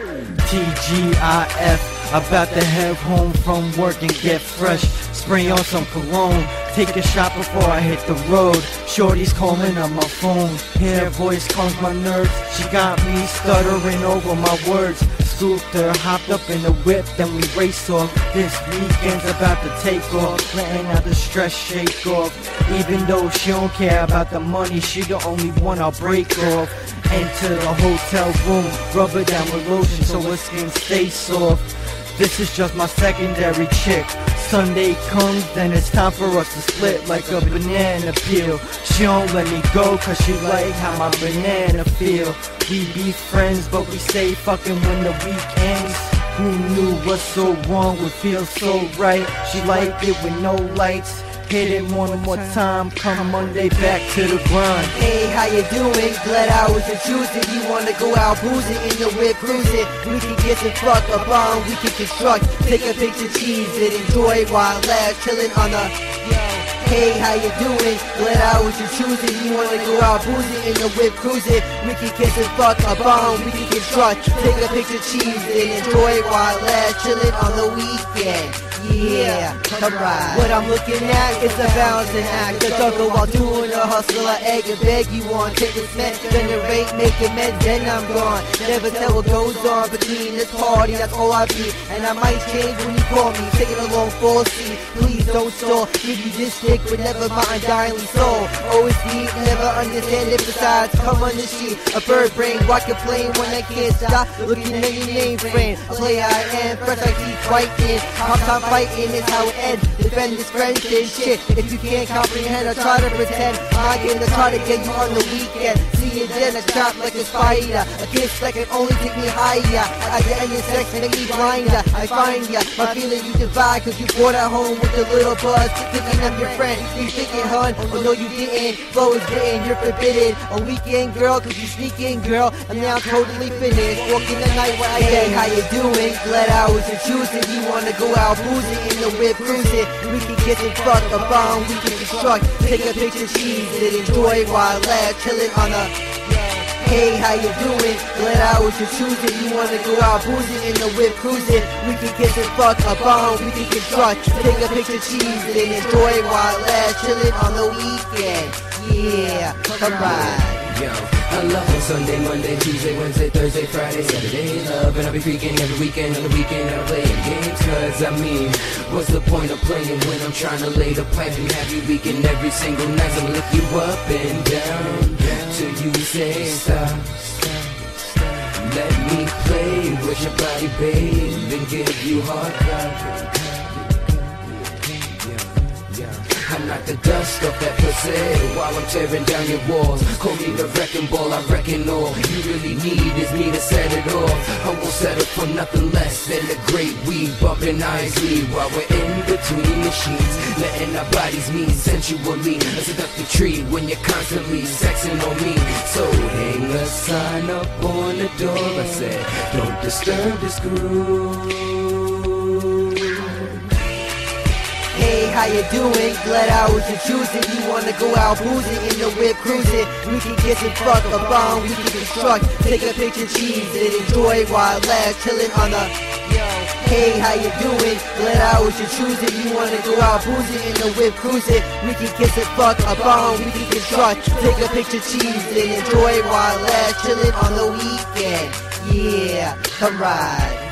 TGIF, about to head home from work and get fresh. Spray on some cologne, take a shot before I hit the road. Shorty's calling on my phone, her voice calms my nerves. She got me stuttering over my words. Scooped her, hopped up in the whip, then we race off. This weekend's about to take off, letting out the stress shake off. Even though she don't care about the money, she the only one I'll break off. Enter the hotel room, rub her down with lotion so her skin stays soft. This is just my secondary chick. Sunday comes, then it's time for us to split like a banana peel. She don't let me go cause she like how my banana feel. We be friends, but we stay fucking when the weekends. Who knew what's so wrong would feel so right? She like it with no lights. Hit it one more time, come Monday back to the grind. Hey, how you doing? Glad I was your choosing. You wanna go out boozing in the whip cruising? We can get some fuck a bomb, we can construct. Take a picture, cheese it, enjoy while laugh, chilling on the. Hey, how you doing? Glad I was your choosing. You wanna go out boozing in the whip cruising? We can get some fuck a bomb, we can construct. Take a picture, cheese it, enjoy while laugh, chilling on the weekend. Yeah, alright. What I'm looking at is a balancing act. A juggle while doing a hustle. I egg and beg you on. Take this man, generate, make amends, then I'm gone. Never tell what goes on between this party. That's all I be. And I might change when you call me. Take it along for a seat. Please don't stall. Give you this but never mind dyingly soul. Always deep, never understand it. Besides, come on the sheet. A bird brain, why complain when I can't stop looking at your name frame? Play I am, fresh I keep whitening. Pop time fighting is how it ends. Defend this friendship shit. If you can't comprehend, I try to pretend. I'm gonna try to get you on the weekend. See you then, a shot like a spider. A kiss that can only take me higher. I get any sex, make me blinder. I find ya, my feeling you divide. Cause you brought her home with a little buzz. Thinking I'm your friend, you thinking, hun. Oh no, you didn't. Flow is written, you're forbidden. A weekend girl, cause you sneak in, girl. And now I'm totally finished. Walking the night where I hey, how you doing? Glad I was your choosing. You wanna go out boozing in the whip cruising. We can get some fuck a bomb, we can construct. Take a picture, cheese it, enjoy while laugh, chilling on a. Hey, how you doing? Glad I was your choosing. You wanna go out boozing in the whip cruising? We can get some fuck a bomb, we can construct. Take a picture, cheese and enjoy while laugh, chilling on the weekend. Yeah, alright. Yo, I love on Sunday, Monday, Tuesday, Wednesday, Thursday, Friday, Saturday, love, and I'll be freaking every weekend. On the weekend, I'm playing games, cause I mean, what's the point of playing when I'm trying to lay the pipe and have you weekend every single night? So lick you up and down till you say stop. Let me play with your body, babe, and give you hard I'm not the dust off that pussy while I'm tearing down your walls. Call me the wrecking ball, I reckon all you really need is me to set it off. I won't settle for nothing less than the great weed bumping Isley while we're in between the sheets, letting our bodies meet sensually. A seductive treat when you're constantly sexing on me. So hang a sign up on the door. I said, don't disturb this groove. How you doing? Glad I was your choosing. You wanna go out boozing in the whip cruising? We can get some fuck a bomb, we can construct. Take a picture, cheese it, enjoy while laugh, chilling on the. Hey, how you doing? Glad I was your choosing. You wanna go out boozing in the whip cruising? We can kiss some fuck a bomb, we can construct. Take a picture, cheese it, enjoy while laugh, chilling on the weekend. Yeah, alright.